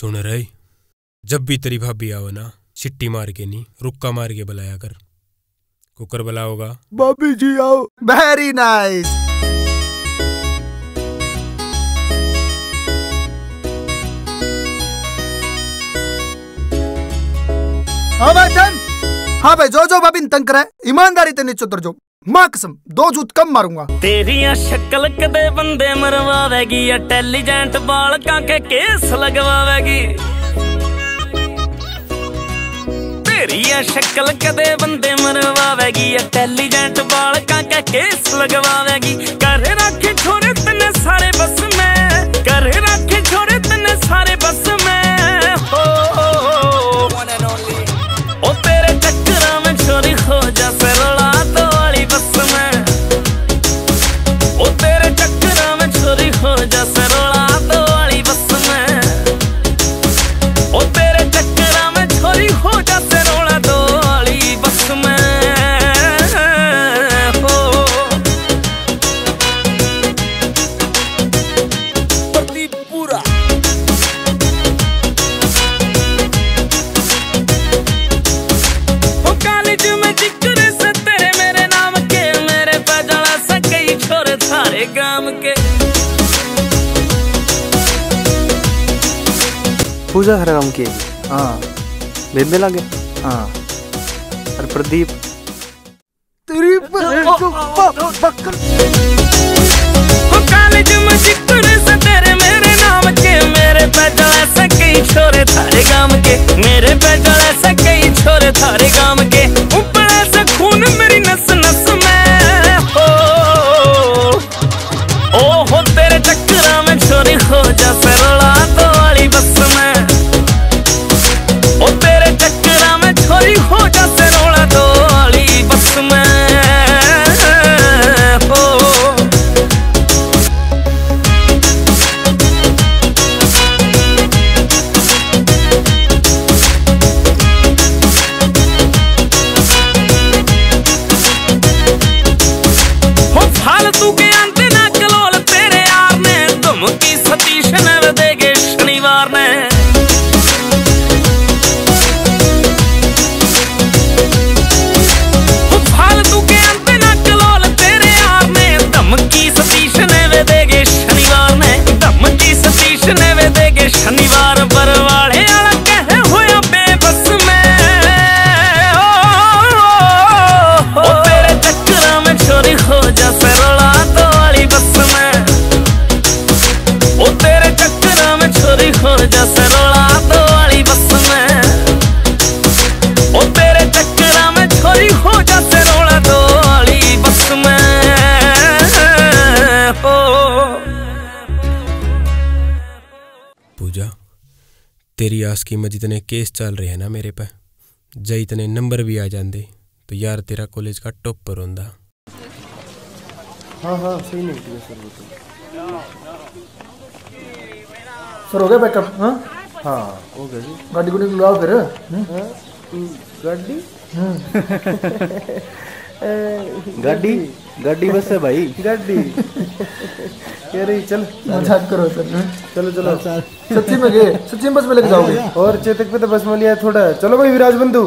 सुन रही। जब भी तेरी भाभी आओ ना सिट्टी मार के नहीं, रुक्का मार के बुलाया कर। कुकर बुलाओगा। भाभी जी आओ। वेरी नाइस हाँ भाई हाँ भाई जो जो भाभी तंग करे ईमानदारी ते नीचे उतर जाओ। मैं कसम, दो जूत कम मारूँगा। तेरिया शक्ल कदे बंदे मरवावेगी इंटेलिजेंट बालका के केस लगवावेगी। तेरिया शक्ल कदे बंदे मरवावेगी इंटेलिजेंट बालका के केस लगवावेगी। कर पूजा हर काम की हाँ बेबे लागे हाँ और प्रदीप फालतू के पूजा। तेरी आस की में जितने केस चल रहे हैं ना मेरे पे जय इतने नंबर भी आ जाते तो यार तेरा कॉलेज का टॉपर होंदा। हाँ हाँ सही नहीं सर वो तो। सर हो गया बैकअप हाँ? हाँ हो गया जी। गाड़ी गुड़ी लाओ फिर हम्म? गाड़ी? गाड़ी गाड़ी बस है भाई गाड़ी कह रही चल मज़ाक करो सर? चलो चलो सच्ची में गए सच्ची में बस में लग जाओगे और चेतक पे तो बस में लिया थोड़ा चलो भाई विराज बंधु